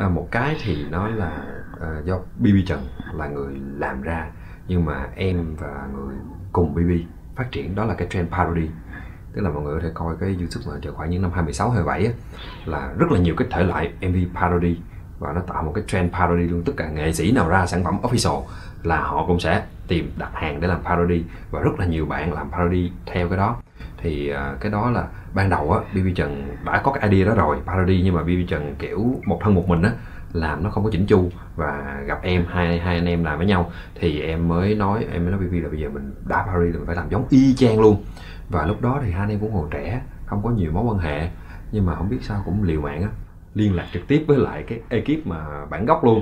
À, một cái thì nó là à, do BB Trần là người làm ra nhưng mà em và người cùng BB phát triển đó là cái trend parody. Tức là mọi người có thể coi cái YouTube mà khoảng những năm 26 27 á, là rất là nhiều cái thể loại MV parody và nó tạo một cái trend parody luôn. Tất cả nghệ sĩ nào ra sản phẩm official là họ cũng sẽ tìm đặt hàng để làm parody và rất là nhiều bạn làm parody theo cái đó thì uh, cái đó là ban đầu á BB Trần đã có cái idea đó rồi parody nhưng mà BB Trần kiểu một thân một mình á làm nó không có chỉnh chu và gặp em hai hai anh em làm với nhau. Thì em mới nói em mới nói BB là bây giờ mình đã parody thì mình phải làm giống y chang luôn. Và lúc đó thì hai anh em cũng còn trẻ không có nhiều mối quan hệ nhưng mà không biết sao cũng liều mạng á liên lạc trực tiếp với lại cái ekip mà bản gốc luôn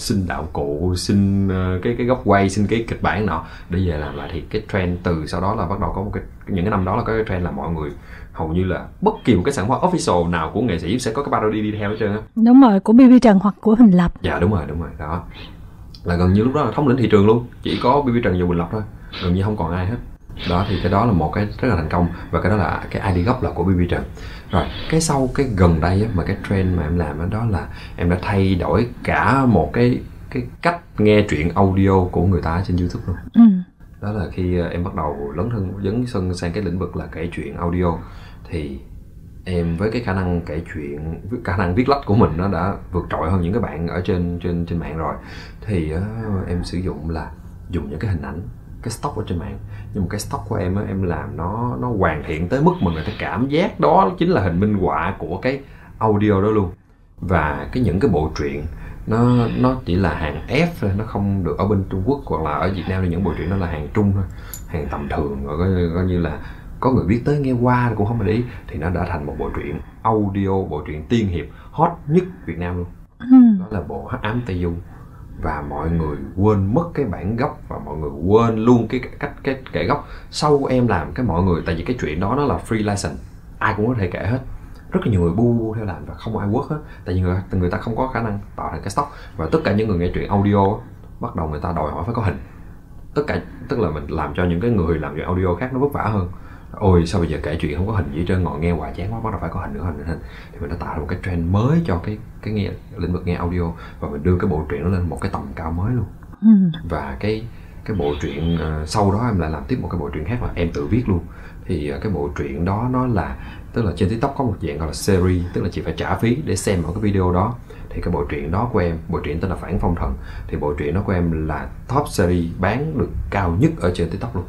xin đạo cụ xin uh, cái cái góc quay xin cái kịch bản nọ. Để về làm lại thì cái trend từ sau đó là bắt đầu có một cái những cái năm đó là có cái trend là mọi người hầu như là bất kỳ một cái sản phẩm official nào của nghệ sĩ sẽ có cái parody đi theo hết trơn á. Đúng rồi của BB Trần hoặc của Huỳnh Lập. Dạ đúng rồi đúng rồi đó. Là gần như lúc đó là thống lĩnh thị trường luôn chỉ có BB Trần và Huỳnh Lập thôi gần như không còn ai hết đó thì cái đó là một cái rất là thành công và cái đó là cái ID gốc là của BB Trần. Rồi cái sau cái gần đây á, mà cái trend mà em làm đó, đó là em đã thay đổi cả một cái cái cách nghe truyện audio của người ta trên YouTube luôn. Ừ. đó là khi ờ, em bắt đầu lớn thân dấn sân sang cái lĩnh vực là kể chuyện audio thì em với cái khả năng kể chuyện với khả năng viết lách của mình nó đã vượt trội hơn những cái bạn ở trên trên trên mạng rồi. Thì uh, em sử dụng là dùng những cái hình ảnh cái stock ở trên mạng. Nhưng mà cái stock của em á em làm nó nó hoàn thiện tới mức mà người ta cảm giác đó chính là hình minh họa của cái audio đó luôn. Và cái những cái bộ truyện nó nó chỉ là hàng F thôi nó không được ở bên Trung Quốc hoặc là ở Việt Nam thì những bộ truyện đó là hàng Trung thôi hàng tầm thường rồi coi, coi như là có người biết tới nghe qua cũng không để ý thì nó đã thành một bộ truyện audio bộ truyện tiên hiệp hot nhất Việt Nam luôn. Ừ. đó là bộ ám tây du và mọi người quên mất cái bản gốc và mọi người quên luôn cái cách cái kể gốc. Sau em làm cái mọi người tại vì cái chuyện đó nó là free license ai cũng có thể kể hết. Rất là nhiều người bu bu theo làm và không ai quất hết. Tại vì người, người ta không có khả năng tạo thành cái stock. Và tất cả những người nghe chuyện audio bắt đầu người ta đòi hỏi phải có hình. Tất cả tức là mình làm cho những cái người làm chuyện audio khác nó vất vả hơn ôi sao bây giờ kể chuyện không có hình gì trơn ngồi nghe hoài chán quá bắt đầu phải có hình nữa hình nữa hình. Thì mình đã tạo ra một cái trend mới cho cái cái nghe lĩnh vực nghe audio và mình đưa cái bộ truyện nó lên một cái tầm cao mới luôn. Ừ. và cái cái bộ truyện ờ, sau đó em lại làm tiếp một cái bộ truyện khác là em tự viết luôn. Thì ờ, cái bộ truyện đó nó là tức là trên tiktok có một dạng gọi là series tức là chị phải trả phí để xem một cái video đó. Thì cái bộ truyện đó của em bộ truyện tên là phản phong thần thì bộ truyện đó của em là top series bán được cao nhất ở trên tiktok luôn